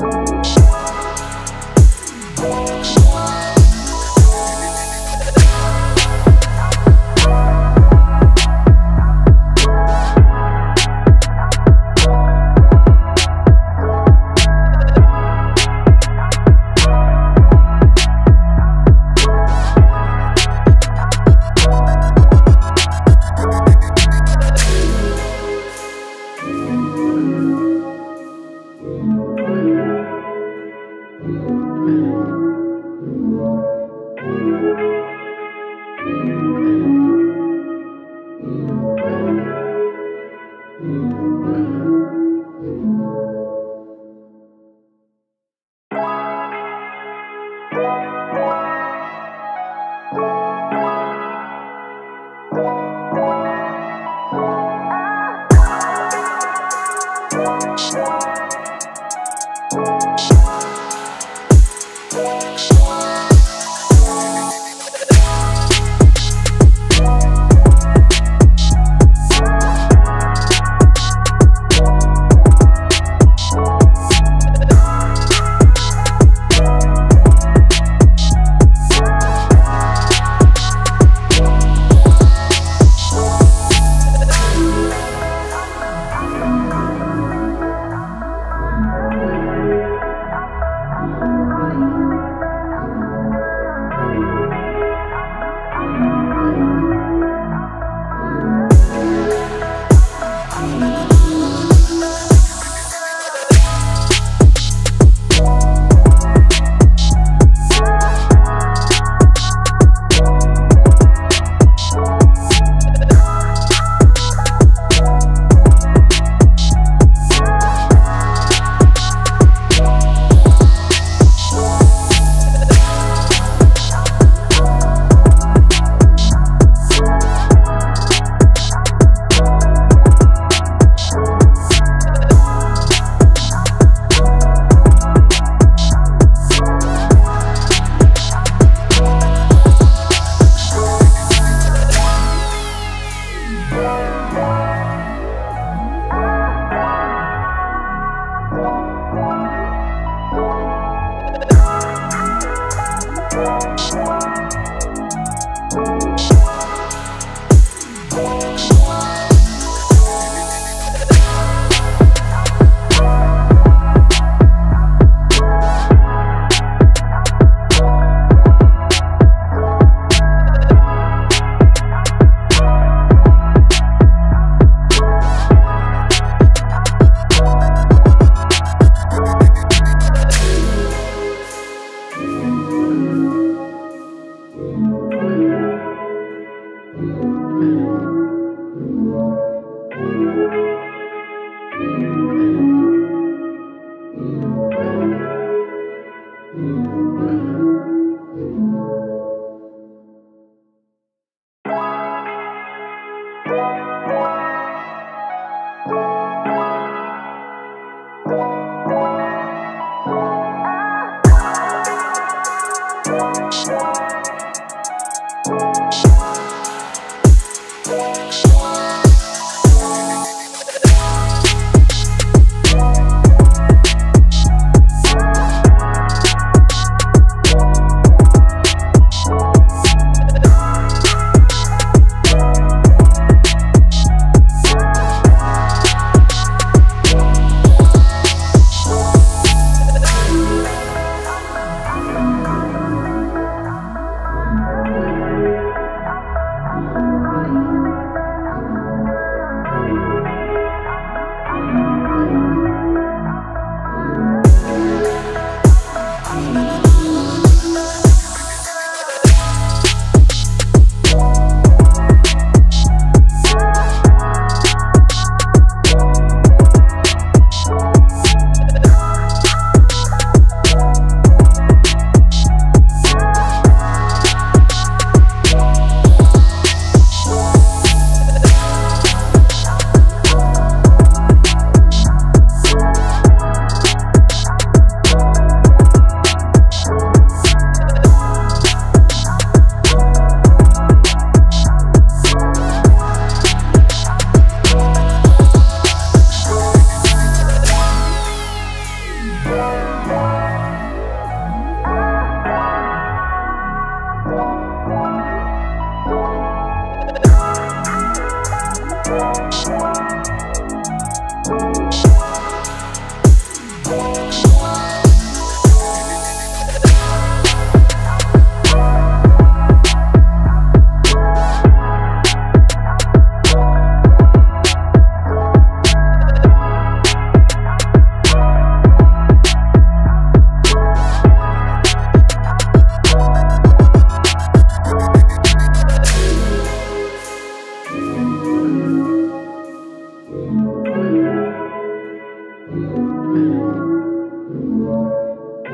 Bye.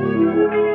Música